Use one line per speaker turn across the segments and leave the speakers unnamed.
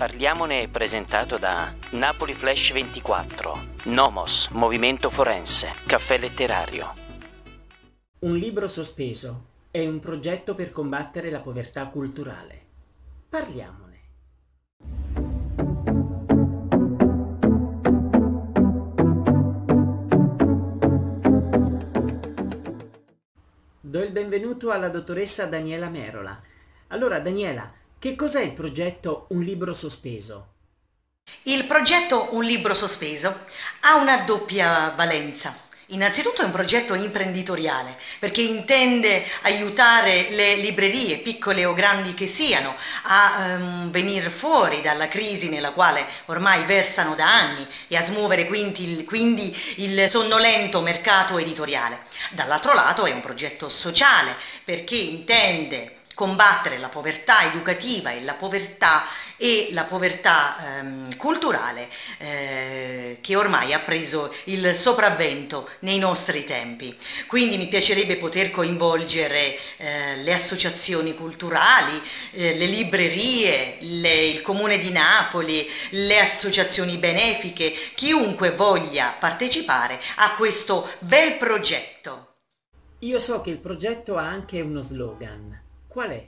Parliamone è presentato da Napoli Flash 24, Nomos, Movimento Forense, Caffè Letterario.
Un libro sospeso è un progetto per combattere la povertà culturale. Parliamone. Do il benvenuto alla dottoressa Daniela Merola. Allora, Daniela, che cos'è il progetto Un libro sospeso?
Il progetto Un libro sospeso ha una doppia valenza. Innanzitutto è un progetto imprenditoriale perché intende aiutare le librerie, piccole o grandi che siano, a um, venire fuori dalla crisi nella quale ormai versano da anni e a smuovere quindi il, quindi il sonnolento mercato editoriale. Dall'altro lato è un progetto sociale perché intende combattere la povertà educativa e la povertà, e la povertà ehm, culturale eh, che ormai ha preso il sopravvento nei nostri tempi. Quindi mi piacerebbe poter coinvolgere eh, le associazioni culturali, eh, le librerie, le, il comune di Napoli, le associazioni benefiche, chiunque voglia partecipare a questo bel progetto.
Io so che il progetto ha anche uno slogan. Qual è?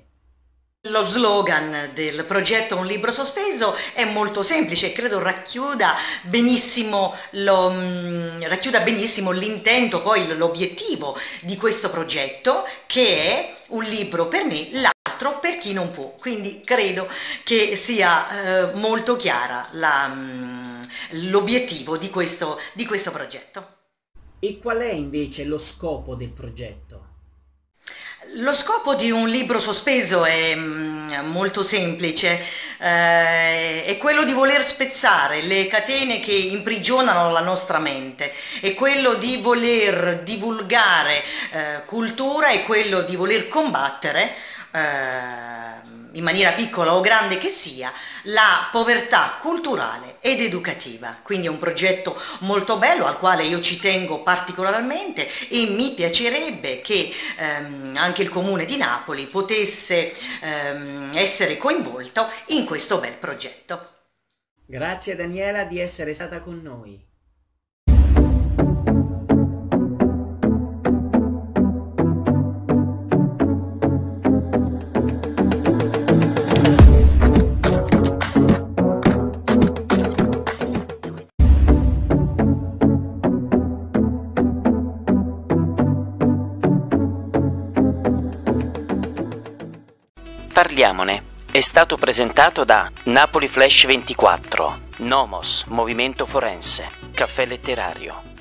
Lo slogan del progetto Un libro sospeso è molto semplice e credo racchiuda benissimo, lo, mm, racchiuda benissimo l'intento, poi l'obiettivo di questo progetto che è un libro per me, l'altro per chi non può. Quindi credo che sia eh, molto chiara mm, l'obiettivo di questo, di questo progetto.
E qual è invece lo scopo del progetto?
Lo scopo di un libro sospeso è mm, molto semplice, eh, è quello di voler spezzare le catene che imprigionano la nostra mente, è quello di voler divulgare eh, cultura, è quello di voler combattere in maniera piccola o grande che sia, la povertà culturale ed educativa. Quindi è un progetto molto bello al quale io ci tengo particolarmente e mi piacerebbe che ehm, anche il comune di Napoli potesse ehm, essere coinvolto in questo bel progetto.
Grazie Daniela di essere stata con noi.
Parliamone è stato presentato da Napoli Flash 24, Nomos, Movimento Forense, Caffè Letterario.